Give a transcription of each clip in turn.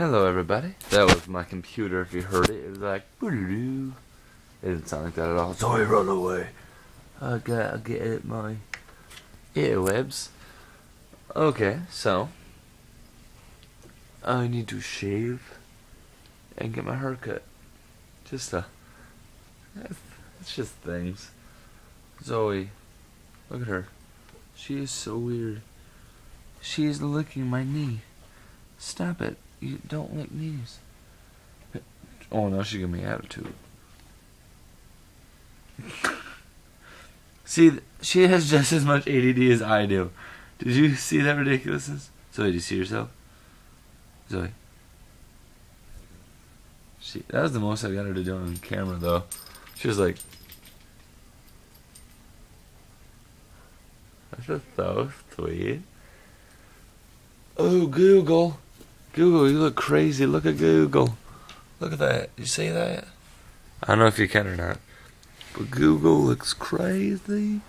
Hello, everybody. That was my computer. If you heard it, it was like "Boo-doo-doo." It didn't sound like that at all. Zoey, run away! I gotta get my earwebs. Okay, so I need to shave and get my hair cut. Just uh, a, it's just things. Zoey, look at her. She is so weird. She is licking my knee. Stop it. You don't lick knees. Oh, now she gave me attitude. see, she has just as much ADD as I do. Did you see that ridiculousness? Zoey, did you see yourself? Zoey. She, that was the most I got her to do on camera, though. She was like, That's so sweet. Oh, Google. Google, you look crazy. Look at Google. Look at that. You see that? I don't know if you can or not. But Google looks crazy.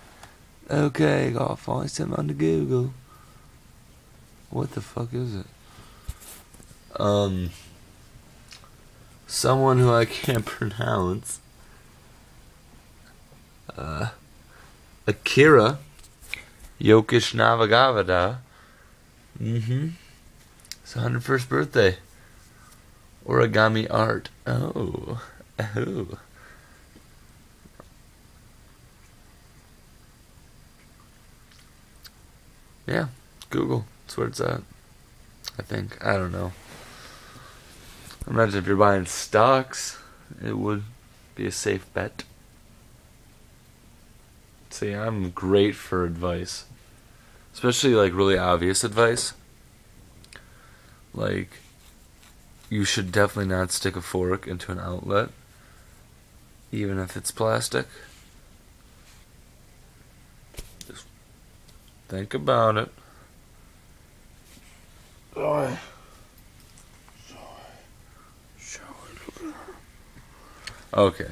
Okay, gotta find something under Google. What the fuck is it? Um, someone who I can't pronounce. Uh, Akira Yokish Navagavada. Mm-hmm. It's 101st birthday. Origami art. Oh. Oh. Yeah, Google. That's where it's at. I think. I don't know. Imagine if you're buying stocks, it would be a safe bet. See, I'm great for advice. Especially like really obvious advice. Like you should definitely not stick a fork into an outlet even if it's plastic. Just think about it. Sorry. Okay.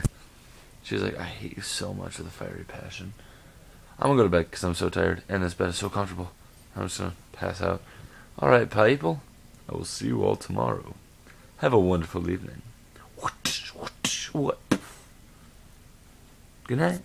She's like, I hate you so much with a fiery passion. I'm gonna go to bed because I'm so tired and this bed is so comfortable. I'm just gonna pass out. Alright, people. I will see you all tomorrow. Have a wonderful evening. What? What? What? Good night.